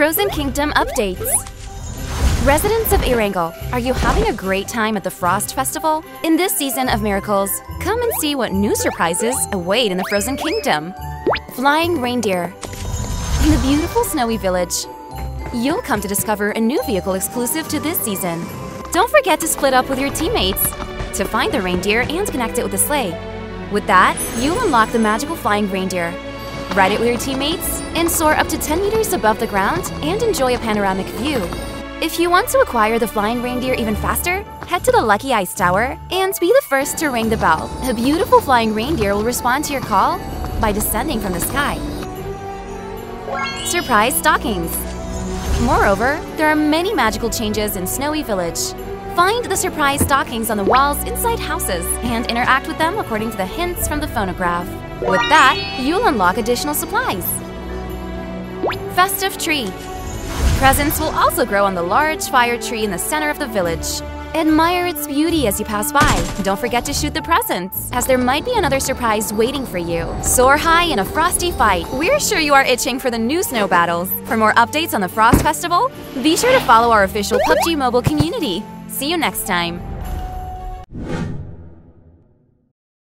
Frozen Kingdom updates. Residents of Erangel, are you having a great time at the Frost Festival? In this season of miracles, come and see what new surprises await in the Frozen Kingdom. Flying reindeer. In the beautiful snowy village, you'll come to discover a new vehicle exclusive to this season. Don't forget to split up with your teammates to find the reindeer and connect it with the sleigh. With that, you'll unlock the magical flying reindeer. Ride it with your teammates and soar up to 10 meters above the ground and enjoy a panoramic view. If you want to acquire the flying reindeer even faster, head to the Lucky Ice Tower and be the first to ring the bell. A beautiful flying reindeer will respond to your call by descending from the sky. Surprise stockings! Moreover, there are many magical changes in Snowy Village. Find the surprise stockings on the walls inside houses and interact with them according to the hints from the phonograph. With that, you'll unlock additional supplies. Festive Tree Presents will also grow on the large fire tree in the center of the village. Admire its beauty as you pass by. Don't forget to shoot the presents, as there might be another surprise waiting for you. Soar high in a frosty fight. We're sure you are itching for the new snow battles. For more updates on the Frost Festival, be sure to follow our official PUBG Mobile community. See you next time!